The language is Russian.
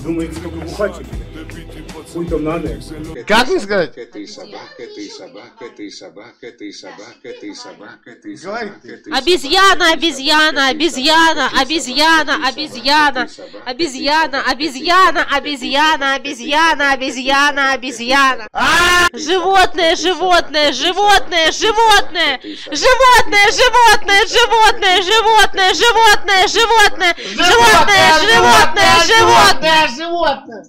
Думаете, сколько бухать? Хуй там надо. Как мне сказать? Ты собака, ты собака, ты собака, ты собака, ты собака, ты собака, Обезьяна, обезьяна, обезьяна, обезьяна, обезьяна, обезьяна, обезьяна, обезьяна, обезьяна, обезьяна, обезьяна. Животное, животное, животное, животное, животное, животное, животное, животное, животное, животное, животное, животное, животное. животное!